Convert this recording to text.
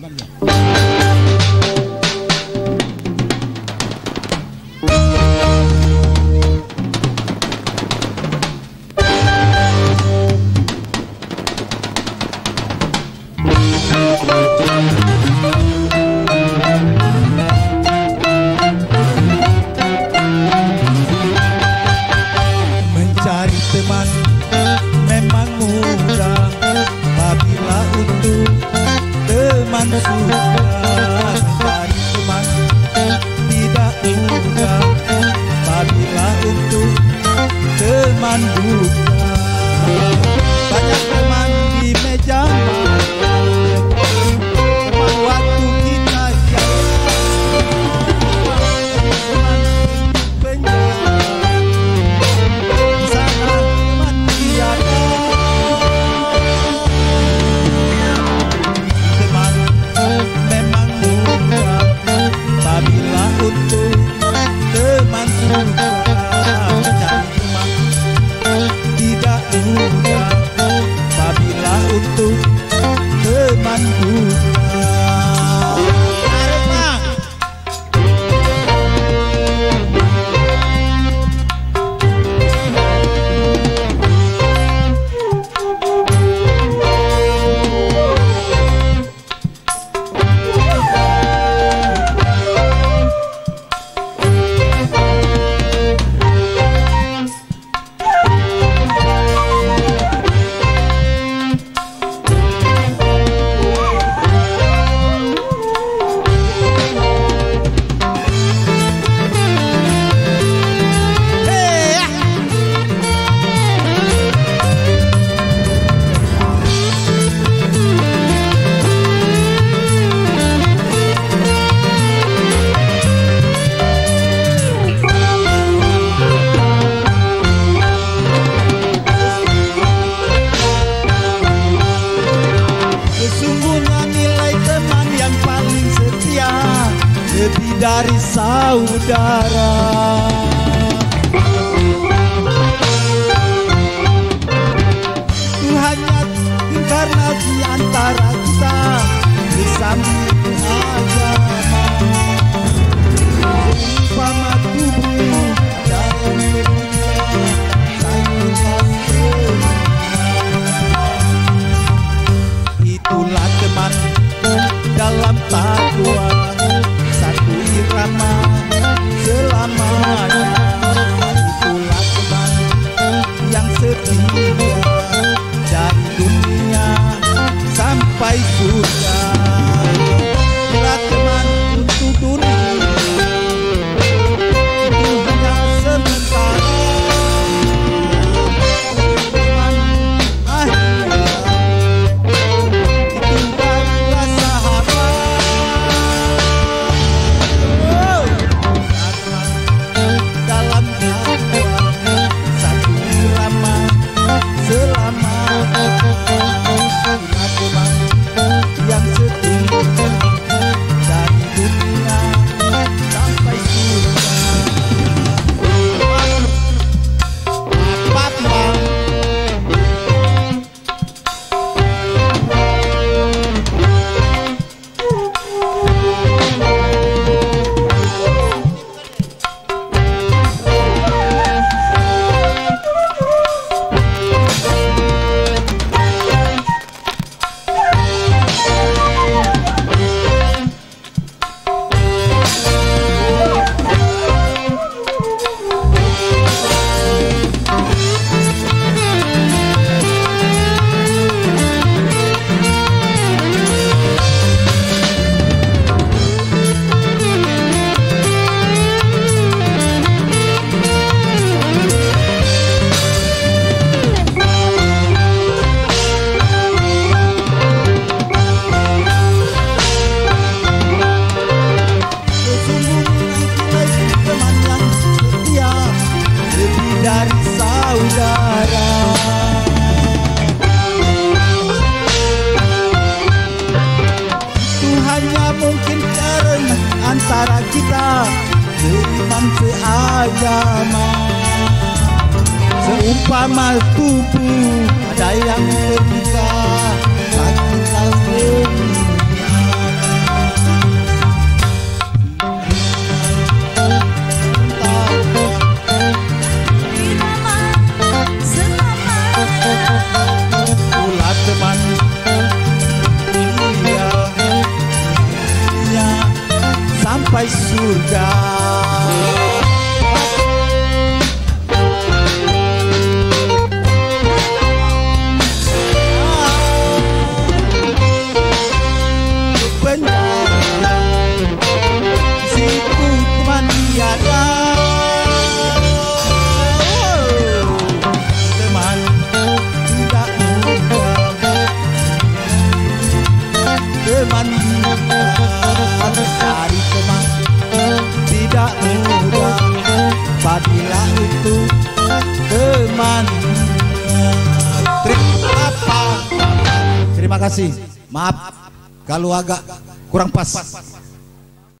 Maria. pandu udara Hanya karena di antara kita bisa mengajar kita beriman seagama Seumpama tubuh ada yang terpisah faz surgar. Itu Terima kasih. Maaf kalau agak kurang pas